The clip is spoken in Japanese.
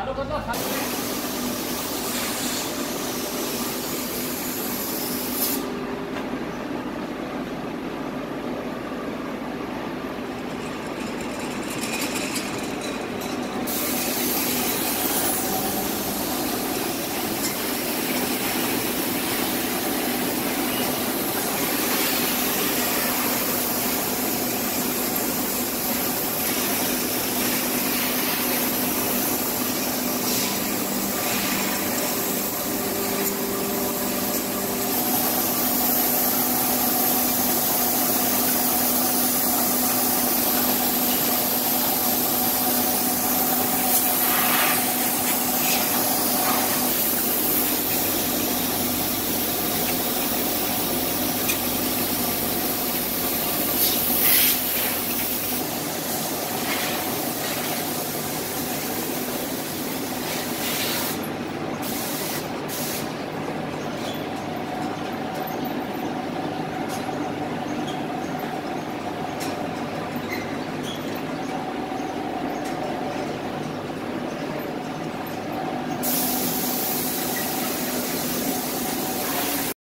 なるほど。